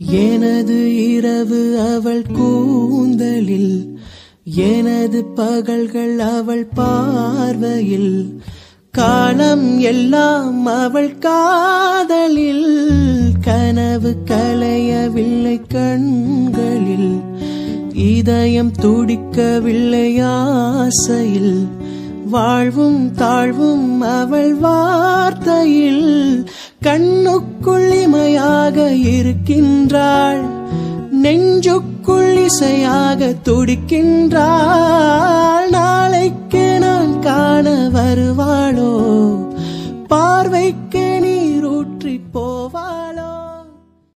எனது இரவு அவள் கூந்தலில் எனது பகல்கள் அவள் பார்வையில் காலம் எல்லாம் அவள் காதலில் கனவு கலையவில்லை கண்களில் இதயம் துடிக்கவில்லை ஆசையில் வாழ்வும் தாழ்வும் அவள் வார்த்தையில் கண்ணுக்குள் இசையாக இருக்கின்றாள். நெஞ்சுக்குள் இசையாக துடிக்கின்றாள். நாளைக்கு நான் காண வருவாளோ? பார்வைக்கு